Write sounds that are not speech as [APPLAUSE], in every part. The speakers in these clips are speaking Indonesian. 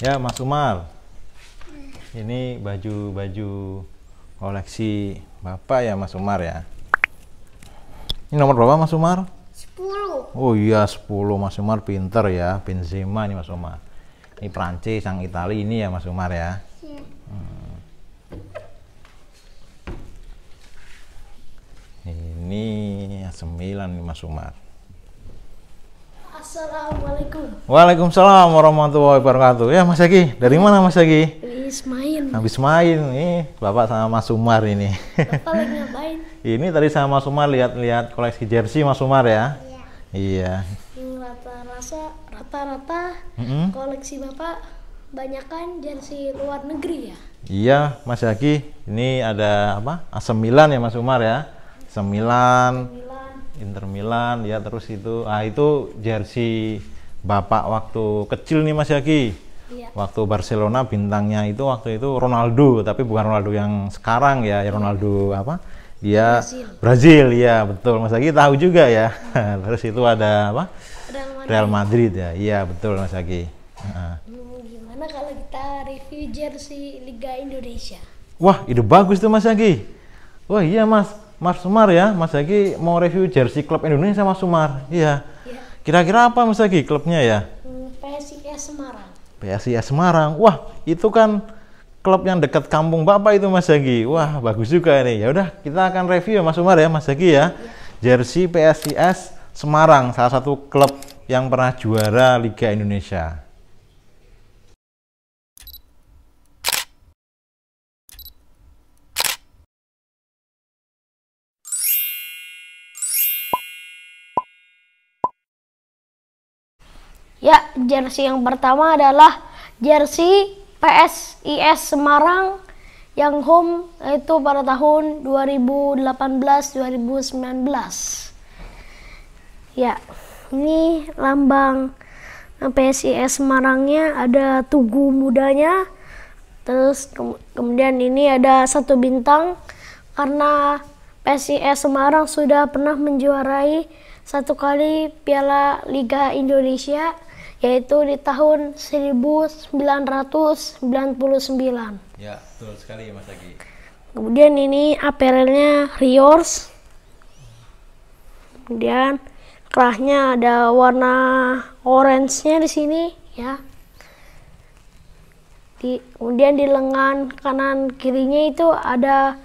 Ya, Mas Umar. Ini baju-baju koleksi Bapak ya, Mas Umar ya. Ini nomor berapa, Mas Umar? 10 Oh iya, 10 Mas Umar pinter ya. Benzema nih Mas Umar. Ini Prancis, yang Itali ini ya Mas Umar ya. Iya. Ini 9 nih Mas Umar. Assalamualaikum Waalaikumsalam warahmatullahi wabarakatuh. Ya Mas Agi, dari mana Mas Agi? Wis main Habis main nih, Bapak sama Mas Umar ini. Bapak lagi ngapain? [LAUGHS] ini tadi sama Mas Umar lihat-lihat koleksi jersey Mas Umar ya. Iya. Yang rata-rata rata-rata Mm-mm. koleksi Bapak banyak kan jersey luar negeri ya? Iya, Mas Agi. Ini ada apa? AC Milan ya Mas Umar ya. AC Milan, Milan Inter Milan ya terus itu ah itu jersey Bapak waktu kecil nih Mas Yaki. Iya Waktu Barcelona bintangnya itu waktu itu Ronaldo, tapi bukan Ronaldo yang sekarang ya, ya Ronaldo apa? Dia Brazil. Brazil ya, betul. Mas Yaki tahu juga ya. [LAUGHS] terus itu ada apa? Real Madrid Real Madrid ya. Iya, betul Mas Yaki. Hmm, Gimana kalau kita review jersey Liga Indonesia? Wah, ide bagus tuh Mas Yaki. Wah, iya Mas. Mas Sumar ya, Mas Yaki mau review jersey klub Indonesia Mas Sumar. Iya. Ya Kira-kira apa Mas Yaki klubnya ya? hmm, PSIS Semarang PSIS Semarang. Wah, itu kan klub yang dekat kampung Bapak itu Mas Yagi. Wah, bagus juga ini. Ya udah, kita akan review ya Mas Umar ya, Mas Yagi ya. Jersey PSIS Semarang, salah satu klub yang pernah juara Liga Indonesia. Jersey yang pertama adalah jersey PSIS Semarang yang home itu pada tahun 2018-2019. Ya, ini lambang PSIS Semarangnya ada tugu mudanya. Terus ke- kemudian ini ada satu bintang karena PSIS Semarang sudah pernah menjuarai satu kali Piala Liga Indonesia yaitu di tahun 1999. Ya, betul sekali ya Mas Yagi. Kemudian ini apparelnya Riors. Kemudian kerahnya ada warna orange-nya di sini ya. Di, kemudian di lengan kanan kirinya itu ada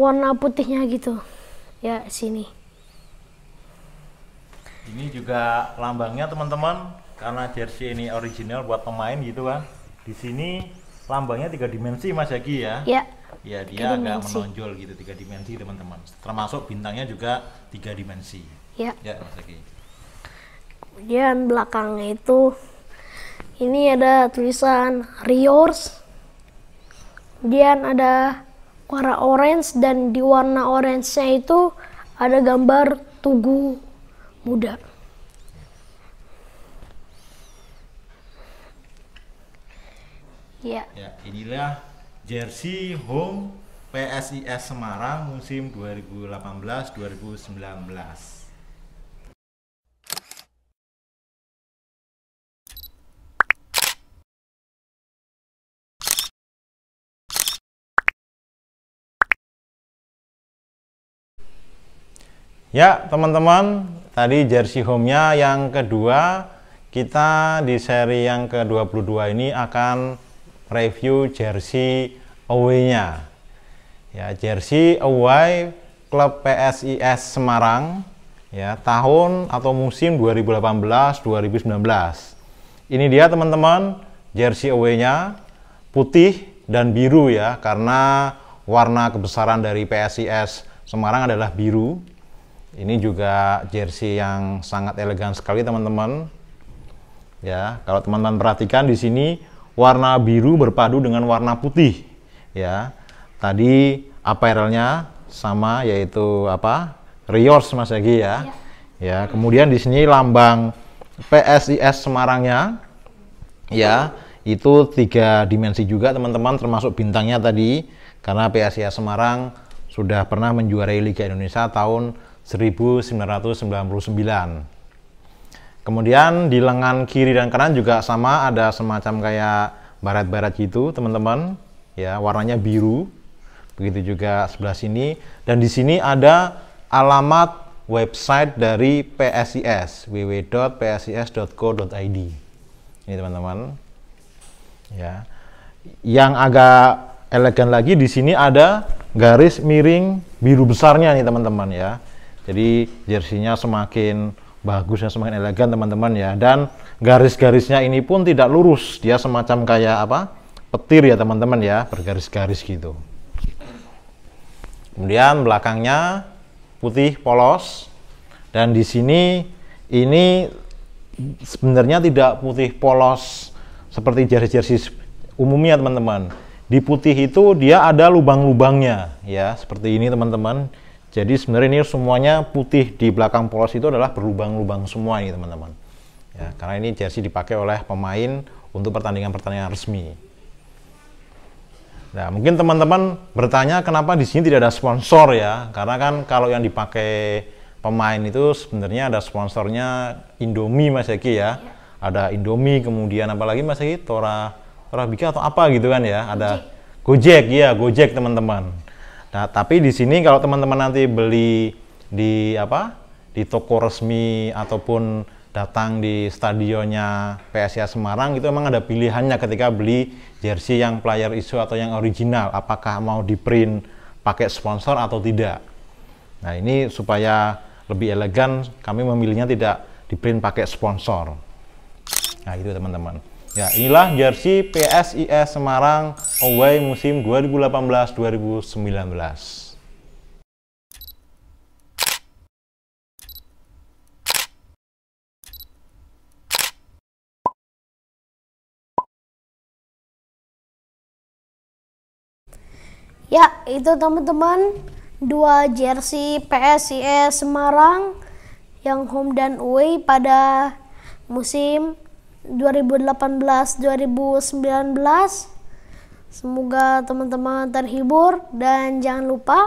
warna putihnya gitu. Ya, sini. Ini juga lambangnya teman-teman, karena jersey ini original buat pemain gitu kan. Di sini lambangnya tiga dimensi Mas Yagi ya. Ya, Ya dia Tiga agak dimensi. menonjol gitu tiga dimensi teman-teman. Termasuk bintangnya juga tiga dimensi. ya. Ya Mas Yagi. Kemudian belakangnya itu ini ada tulisan Riors. Kemudian ada warna orange dan di warna orange-nya itu ada gambar tugu muda. Ya, Ya, inilah jersey home PSIS Semarang musim 2018-2019. Ya, teman-teman, tadi jersey home-nya yang kedua, kita di seri yang ke-22 ini akan review jersey away-nya. Ya, jersey away klub PSIS Semarang ya, tahun atau musim 2018-2019. Ini dia teman-teman, jersey away-nya putih dan biru ya, karena warna kebesaran dari PSIS Semarang adalah biru. Ini juga jersey yang sangat elegan sekali teman-teman. Ya, kalau teman-teman perhatikan di sini warna biru berpadu dengan warna putih. Ya, tadi apparelnya sama yaitu apa? Riors Mas Egi ya. Ya, kemudian di sini lambang PSIS Semarangnya. Ya, itu tiga dimensi juga teman-teman termasuk bintangnya tadi karena PSIS Semarang sudah pernah menjuarai Liga Indonesia tahun 1999. Kemudian di lengan kiri dan kanan juga sama ada semacam kayak barat-barat gitu teman-teman. Ya warnanya biru. Begitu juga sebelah sini. Dan di sini ada alamat website dari PSIS www.psis.co.id ini teman-teman. Ya. Yang agak elegan lagi di sini ada garis miring biru besarnya nih teman-teman ya. Jadi jersinya semakin bagus dan semakin elegan teman-teman ya. Dan garis-garisnya ini pun tidak lurus. Dia semacam kayak apa? Petir ya teman-teman ya. Bergaris-garis gitu. Kemudian belakangnya putih polos. Dan di sini ini sebenarnya tidak putih polos seperti jersey-jersey umumnya teman-teman. Di putih itu dia ada lubang-lubangnya ya. Seperti ini teman-teman. Jadi sebenarnya ini semuanya putih di belakang polos itu adalah berlubang-lubang semua ini teman-teman. Ya, karena ini jersey dipakai oleh pemain untuk pertandingan-pertandingan resmi. Nah, mungkin teman-teman bertanya kenapa di sini tidak ada sponsor ya? Karena kan kalau yang dipakai pemain itu sebenarnya ada sponsornya Indomie Mas Eki ya. Ada Indomie, kemudian apalagi Mas Eki Tora Tora Bika atau apa gitu kan ya? Ada Gojek, ya Gojek teman-teman. Nah, tapi di sini kalau teman-teman nanti beli di apa? Di toko resmi ataupun datang di stadionnya PSIS Semarang itu memang ada pilihannya ketika beli jersey yang player isu atau yang original. Apakah mau di print pakai sponsor atau tidak. Nah ini supaya lebih elegan kami memilihnya tidak di print pakai sponsor. Nah itu teman-teman. Ya inilah jersey PSIS Semarang away musim 2018-2019 Ya, itu teman-teman dua jersey PSIS Semarang yang home dan away pada musim 2018-2019. Semoga teman-teman terhibur dan jangan lupa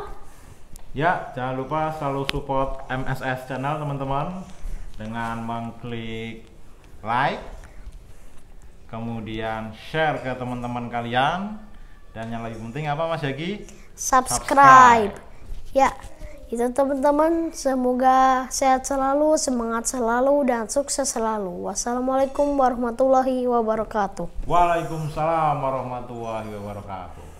Ya, jangan lupa selalu support MSS channel teman-teman dengan mengklik like, kemudian share ke teman-teman kalian, dan yang lebih penting apa Mas Yagi? Subscribe. Subscribe. Ya, itu teman-teman. Semoga sehat selalu, semangat selalu, dan sukses selalu. Wassalamualaikum warahmatullahi wabarakatuh. Waalaikumsalam warahmatullahi wabarakatuh.